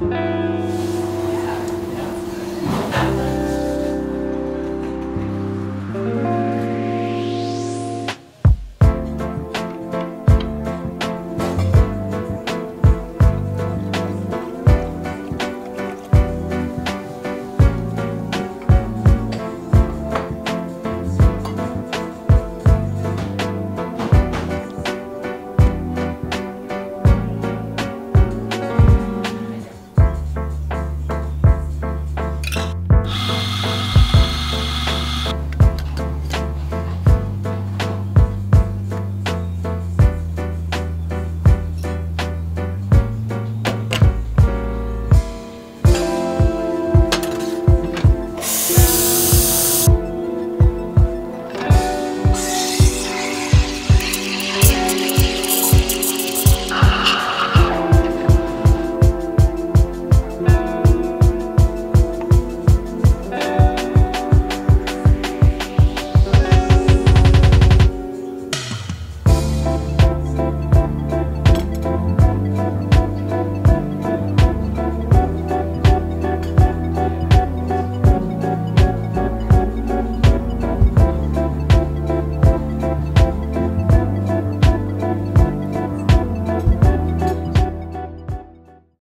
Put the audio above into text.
Bye.